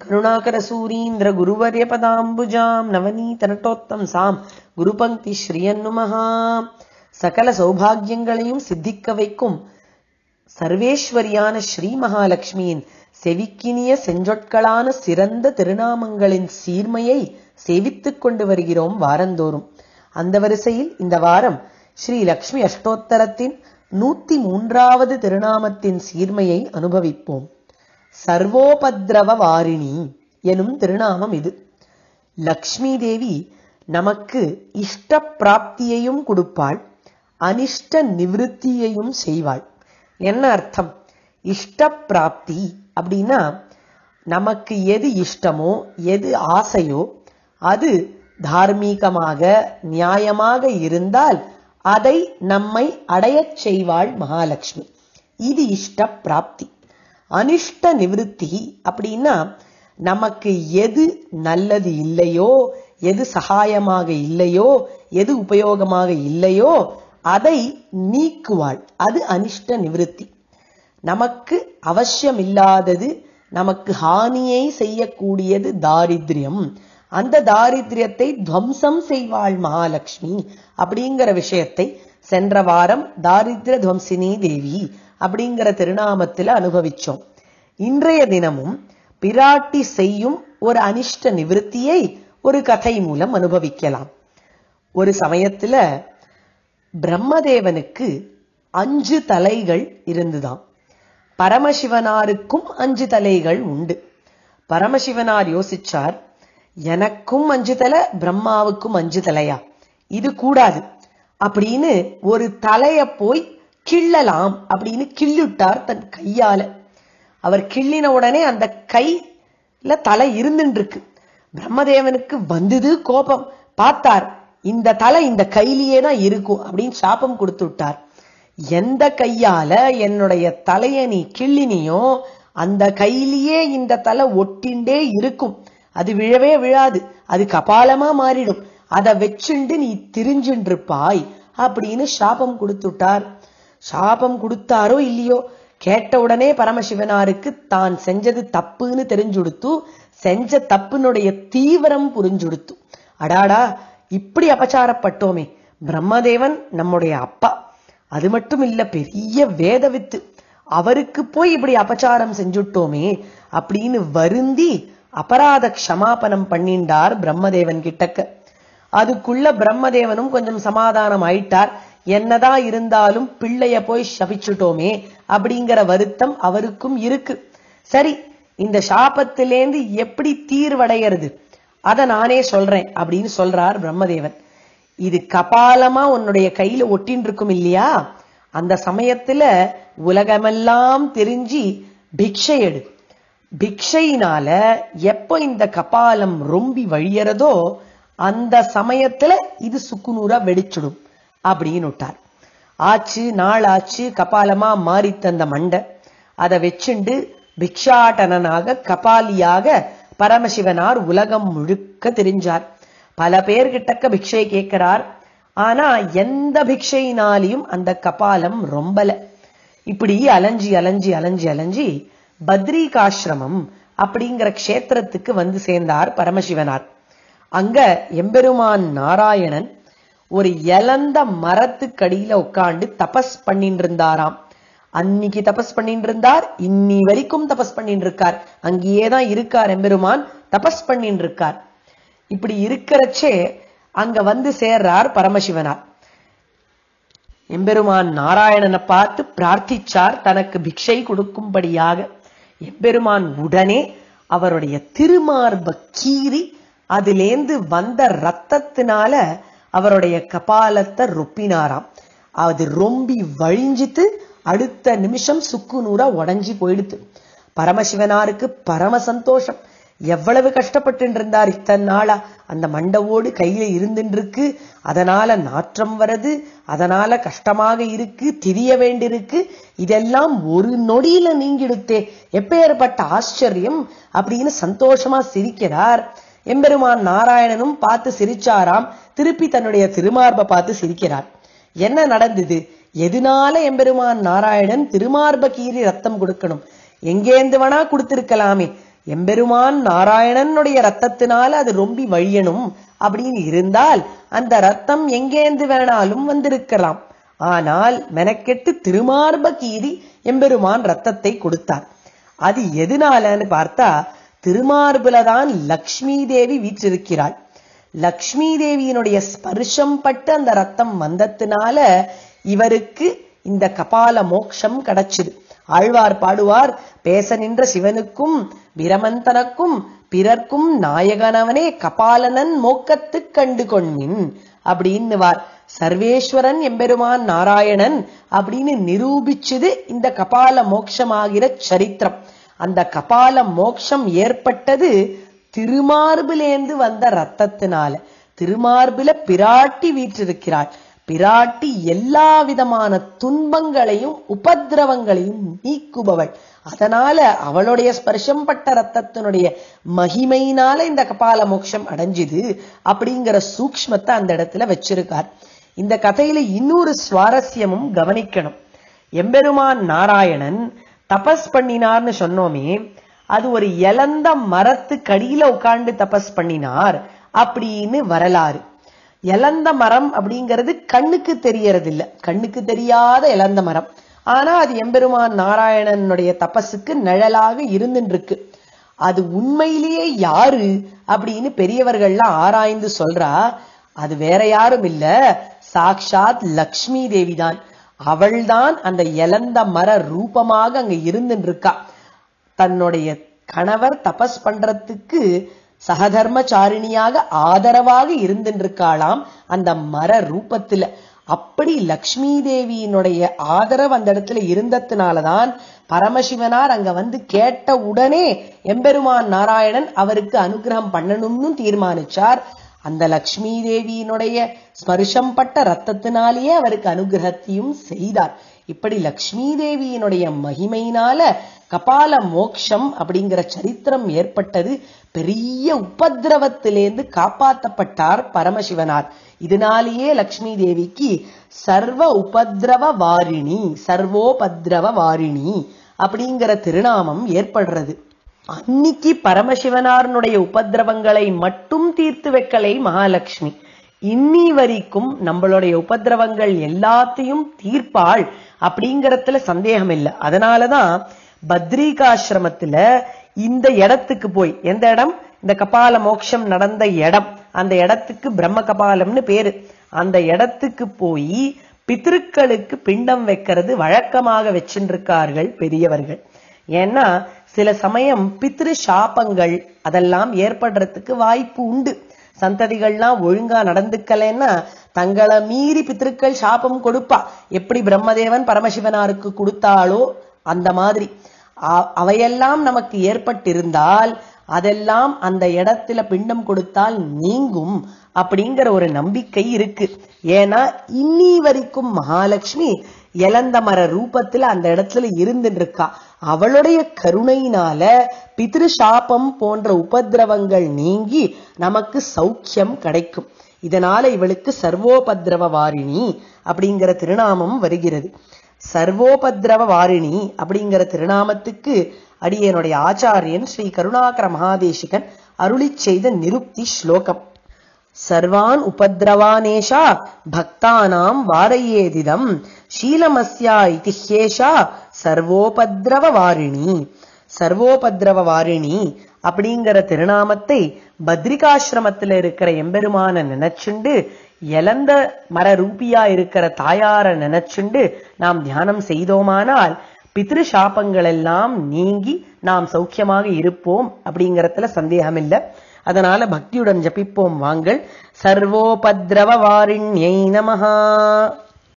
கருணாகரசூரீந்திர குருவர்யபதாம்புஜாம் நவநீதனட்டோத்தம் சாம் குருபங்கி ஸ்ரீயன்னுமஹா சகல சௌபாகியங்களையும் சித்திக்க வைக்கும் சர்வேஸ்வரியான ஸ்ரீ மகாலட்சுமியின் செவிக்கினிய செஞ்சொற்களான சிறந்த திருநாமங்களின் சீர்மையை சேவித்துக் கொண்டு வருகிறோம் வாரந்தோறும். அந்த வரிசையில் இந்த வாரம் ஸ்ரீ லக்ஷ்மி அஷ்டோத்தரத்தின் நூத்தி மூன்றாவது திருநாமத்தின் சீர்மையை அனுபவிப்போம். சர்வோபத்ரவ வாரிணி எனும் திருநாமம் இது. லக்ஷ்மி தேவி நமக்கு இஷ்ட பிராப்தியையும் கொடுப்பாள் அனிஷ்ட நிவிருத்தியையும் செய்வாள். என்ன அர்த்தம்? இஷ்ட பிராப்தி அப்படின்னா நமக்கு எது இஷ்டமோ எது ஆசையோ அது தார்மீகமாக நியாயமாக இருந்தால் அதை நம்மை அடையச் செய்வாள் மகாலட்சுமி. இது இஷ்ட பிராப்தி அனிஷ்ட நிவிருத்தி அப்படின்னா நமக்கு எது நல்லது இல்லையோ எது சகாயமாக இல்லையோ எது உபயோகமாக இல்லையோ அதை நீக்குவாள். அது அனிஷ்ட நிவிருத்தி. நமக்கு அவசியமில்லாதது நமக்கு ஹானியை செய்யக்கூடியது தாரித்யம் அந்த தாரித்ரியத்தை துவம்சம் செய்வாள் மகாலட்சுமி அப்படிங்கிற விஷயத்தை சென்ற வாரம் தாரித்ர துவம்சினி தேவி அப்படிங்கிற திருநாமத்தில் அனுபவிச்சோம். இன்றைய தினமும் பிராட்டி செய்யும் ஒரு அனிஷ்ட நிவிருத்தியை ஒரு கதை மூலம் அனுபவிக்கலாம். ஒரு சமயத்துல பிரம்மதேவனுக்கு அஞ்சு தலைகள் இருந்துதான் பரமசிவனாருக்கும் அஞ்சு தலைகள் உண்டு. பரமசிவனார் யோசிச்சார் எனக்கும் அஞ்சு தலை பிரம்மாவுக்கும் அஞ்சு தலையா? இது கூடாது. அப்படின்னு ஒரு தலைய போய் கிள்ளலாம் அப்படின்னு கிள்ளிட்டார் தன் கையால. அவர் கிள்ளின உடனே அந்த கைல தலை இருந்துருக்கு இருக்கு பிரம்மதேவனுக்கு வந்தது கோபம். பார்த்தார் இந்த தலை இந்த கையிலேயே தான் இருக்கும் அப்படின்னு சாபம் கொடுத்து விட்டார். எந்த கையால என்னுடைய தலைய நீ கிள்ளினியோ அந்த கையிலேயே இந்த தலை ஒட்டிண்டே இருக்கும். அது விழவே விழாது அது கபாலமா மாறிடும். அதை வச்சுண்டு நீ திரிஞ்சுருப்பாய் அப்படின்னு சாபம் கொடுத்துட்டார் சாபம் கொடுத்தாரோ இல்லையோ கேட்ட உடனே பரமசிவனாருக்கு தான் செஞ்சது தப்புன்னு தெரிஞ்சுடுத்து செஞ்ச தப்புனுடைய தீவிரம் புரிஞ்சுடுத்து. அடாடா இப்படி அபச்சாரப்பட்டோமே. பிரம்மதேவன் நம்முடைய அப்பா. அது மட்டும் இல்ல பெரிய வேதவித்து. அவருக்கு போய் இப்படி அபச்சாரம் செஞ்சுட்டோமே அப்படின்னு வருந்தி அபராத க்ஷமாபனம் பண்ணிண்டார் பிரம்மதேவன் கிட்டக்க. அதுக்குள்ள பிரம்மதேவனும் கொஞ்சம் சமாதானம் ஆயிட்டார். என்னதான் இருந்தாலும் பிள்ளைய போய் சபிச்சுட்டோமே அப்படிங்கிற வருத்தம் அவருக்கும் இருக்கு. சரி இந்த சாபத்திலேந்து எப்படி தீர்வடைகிறது அத நானே சொல்றேன் அப்படின்னு சொல்றார் பிரம்மதேவன். இது கபாலமா உன்னுடைய கையில ஒட்டின் இருக்கும் இல்லையா? அந்த சமயத்துல உலகமெல்லாம் தெரிஞ்சு பிக்ஷை எடு. பிக்ஷையினால எப்ப இந்த கபாலம் ரொம்பி வழியறதோ அந்த சமயத்துல இது சுக்குநூறா வெடிச்சிடும். அப்படின்னு விட்டார். ஆச்சு நாள் ஆச்சு கபாலமா மாறி தந்த மண்டை. அதை வச்சுண்டு பிக்ஷாட்டனாக கபாலியாக பரமசிவனார் உலகம் முழுக்க தெரிஞ்சார். பல பேர்கிட்டக்க பிக்ஷை கேட்கிறார். ஆனா எந்த பிக்ஷையினாலையும் அந்த கபாலம் ரொம்பல. இப்படி அலைஞ்சி அலைஞ்சி அலைஞ்சி அலைஞ்சி பத்ரிகாசிரமம் அப்படிங்கிற க்ஷேத்திரத்துக்கு வந்து சேர்ந்தார் பரமசிவனார். அங்க எம்பெருமான் நாராயணன் ஒரு இழந்த மரத்துக்கடியில உட்காந்து தபஸ் பண்ணிட்டு இருந்தாராம் அன்னைக்கு தபஸ் பண்ணிட்டு இருந்தார் இன்னி வரைக்கும் தபஸ் பண்ணிட்டு இருக்கார் அங்கேயே தான் இருக்கார் எம்பெருமான் தபஸ் பண்ணிட்டு இருக்கார் இப்படி இருக்கிறச்சே அங்க வந்து சேர்றார் பரமசிவனார். எம்பெருமான் நாராயணனை பார்த்து பிரார்த்திச்சார் தனக்கு பிக்ஷை கொடுக்கும்படியாக. எம்பெருமான் உடனே அவருடைய திருமார்ப கீறி அதிலேந்து வந்த ரத்தத்தினால அவருடைய கபாலத்தை ரொப்பினாராம். அது ரொம்பி வழிஞ்சித்து அடுத்த நிமிஷம் சுக்கு நூறா உடஞ்சி போயிடுத்து. பரமசிவனாருக்கு பரம சந்தோஷம். எவ்வளவு கஷ்டப்பட்டு இருந்தார் இத்தனை நாளா. அந்த மண்டவோடு கையில இருந்துருக்கு அதனால நாற்றம் வருது அதனால கஷ்டமாக இருக்கு திரிய வேண்டியிருக்கு. இதெல்லாம் ஒரு நொடியில நீங்கிடுத்தே. எப்பேற்பட்ட ஆச்சரியம் அப்படின்னு சந்தோஷமா சிரிக்கிறார். எம்பெருமான் நாராயணனும் பார்த்து சிரிச்சாராம். திருப்பி தன்னுடைய திருமார்பை பார்த்து சிரிக்கிறார். என்ன நடந்தது? எதனால எம்பெருமான் நாராயணன் திருமார்ப கீறி ரத்தம் கொடுக்கணும்? எங்கேந்து வேணா கொடுத்திருக்கலாமே. எம்பெருமான் நாராயணனுடைய ரத்தத்தினால அது ரொம்பி வழியணும் அப்படின்னு இருந்தால் அந்த ரத்தம் எங்கேந்து வேணாலும் வந்திருக்கலாம். ஆனால் மெனக்கெட்டு திருமார்ப கீறி எம்பெருமான் ரத்தத்தை கொடுத்தார். அது எதுனாலன்னு பார்த்தா திருமார்புலதான் லக்ஷ்மி தேவி வீற்றிருக்கிறாள். லக்ஷ்மி தேவியினுடைய ஸ்பர்ஷம் பட்டு அந்த ரத்தம் வந்ததுனால இவருக்கு இந்த கபால மோக்ஷம் கிடைச்சது. ஆழ்வார் பாடுவார் பேச நின்ற சிவனுக்கும் பிரமந்தனுக்கும் பிறர்க்கும் நாயகனவனே கபாலனன் மோக்கத்து கண்டு கொண்மின் அப்படின்னுவார். சர்வேஸ்வரன் எம்பெருமான் நாராயணன் அப்படின்னு நிரூபிச்சது இந்த கபால மோக்ஷமாகிற சரித்திரம். அந்த கபால மோக்ஷம் ஏற்பட்டது திருமார்பிலேந்து வந்த ரத்தத்தினால திருமார்பில பிராட்டி வீற்றிருக்கிறாள். பிராட்டி எல்லா விதமான துன்பங்களையும் உபதிரவங்களையும் நீக்குபவள். அதனால அவளுடைய ஸ்பர்ஷம் பட்ட ரத்தத்தினுடைய மகிமையினால இந்த கபால மோட்சம் அடைஞ்சுது அப்படிங்கிற சூக்ஷ்மத்தை அந்த இடத்துல வச்சிருக்கார். இந்த கதையில இன்னொரு சுவாரஸ்யமும் கவனிக்கணும். எம்பெருமான் நாராயணன் தபஸ் பண்ணினார்னு சொன்னோமே அது ஒரு இலந்த மரத்துக்கடியில உட்கார்ந்து தபஸ் பண்ணினார் அப்படின்னு வரலாறு. இழந்த மரம் அப்படிங்கிறது கண்ணுக்கு தெரியறது இல்ல கண்ணுக்கு தெரியாத இழந்த மரம். ஆனா அது எம்பெருமான் நாராயணனுடைய தபஸுக்கு நிழலாக இருந்துருக்கு இருக்கு அது உண்மையிலேயே யாரு அப்படின்னு பெரியவர்கள்லாம் ஆராய்ந்து சொல்றா அது வேற யாரும் இல்ல. சாக்ஷாத் லக்ஷ்மி தேவி தான் அவள்தான் அந்த இலந்த மர ரூபமாக அங்க இருந்துட்டு இருக்கா தன்னுடைய கணவர் தபஸ் பண்றதுக்கு சகதர்மச்சாரிணியாக ஆதரவாக இருந்துருக்காளாம் அந்த மர ரூபத்துல. அப்படி லக்ஷ்மி தேவியினுடைய ஆதரவு அந்த இடத்துல இருந்ததுனாலதான் பரமசிவனார் அங்க வந்து கேட்ட உடனே எம்பெருமான் நாராயணன் அவருக்கு அனுகிரகம் பண்ணணும்னு தீர்மானிச்சார். அந்த லக்ஷ்மி தேவியினுடைய ஸ்பர்ஷம் பட்ட ரத்தத்தினாலேயே அவருக்கு அனுகிரகத்தையும் செய்தார். இப்படி லக்ஷ்மி தேவியினுடைய மகிமையினால கபால மோக்ஷம் அப்படிங்கிற சரித்திரம் ஏற்பட்டது. பெரிய உபதிரவத்திலேருந்து காப்பாத்தப்பட்டார் பரமசிவனார். இதனாலேயே லக்ஷ்மி தேவிக்கு சர்வ உபதிரவ வாரிணி சர்வோபத்ரவ வாரிணி அப்படிங்கிற திருநாமம் ஏற்படுறது. அன்னைக்கு பரமசிவனாரனுடைய உபதிரவங்களை மட்டும் தீர்த்து வைக்கலை மகாலட்சுமி. இன்னி வரைக்கும் நம்மளுடைய உபதிரவங்கள் எல்லாத்தையும் தீர்ப்பாள் அப்படிங்கறதுல சந்தேகம் இல்லை அதனாலதான் பத்ரிகாசிரமத்துல இந்த இடத்துக்கு போய் எந்த இடம்? இந்த கபால மோட்சம் நடந்த இடம். அந்த இடத்துக்கு பிரம்ம கபாலம்னு பேரு. அந்த இடத்துக்கு போய் பித்திருக்களுக்கு பிண்டம் வைக்கிறது வழக்கமாக வச்சிருக்கார்கள் பெரியவர்கள். ஏன்னா சில சமயம் பித்ரு சாபங்கள் அதெல்லாம் ஏற்படுறதுக்கு வாய்ப்பு உண்டு. சந்ததிகள்லாம் ஒழுங்கா நடந்துக்கலைன்னா தங்களை மீறி பித்திருக்கள் சாபம் கொடுப்பா. எப்படி பிரம்மதேவன் பரமசிவனாருக்கு கொடுத்தாளோ அந்த மாதிரி. அவையெல்லாம் நமக்கு ஏற்பட்டிருந்தால் அதெல்லாம் அந்த இடத்துல பிண்டம் கொடுத்தால் நீங்கும் அப்படிங்கிற ஒரு நம்பிக்கை இருக்கு. ஏன்னா இன்னி வரைக்கும் மகாலட்சுமி இளந்த மர ரூபத்துல அந்த இடத்துல இருந்துட்டு இருக்கா. அவளுடைய கருணையினால பித்ரு சாபம் போன்ற உபதிரவங்கள் நீங்கி நமக்கு சௌக்கியம் கிடைக்கும். இதனால இவளுக்கு சர்வோபத்ரவ வாரிணி அப்படிங்கிற திருநாமம் வருகிறது. சர்வோபத்ரவ வாரிணி அப்படிங்கிற திருநாமத்துக்கு அடியனுடைய ஆச்சாரியன் ஸ்ரீ கருணாகர மகாதேசிகன் அருளி செய்த நிருப்தி ஸ்லோகம். சர்வான் உபத்ரவானேஷா பக்தானாம் வாரையேதிதம் ஷீலமஸ்யா இதி ஹேஷா சர்வோபத்ரவ வாரிணி சர்வோபத்ரவ வாரிணி அப்படிங்கிற திருநாமத்தை பத்ரிகாசிரமத்தில் இருக்கிற எம்பெருமான நினைச்சுண்டு எலந்த மர ரூபியா இருக்கிற தாயார நினைச்சுண்டு நாம் தியானம் செய்தோமானால் பித்ரு சாபங்கள் எல்லாம் நீங்கி நாம் சௌக்கியமாக இருப்போம் அப்படிங்கறதுல சந்தேகம் இல்லை அதனால பக்தியுடன் ஜபிப்போம். வாங்கள். சர்வோபத்ரவ வாரிண்யை நமஹா.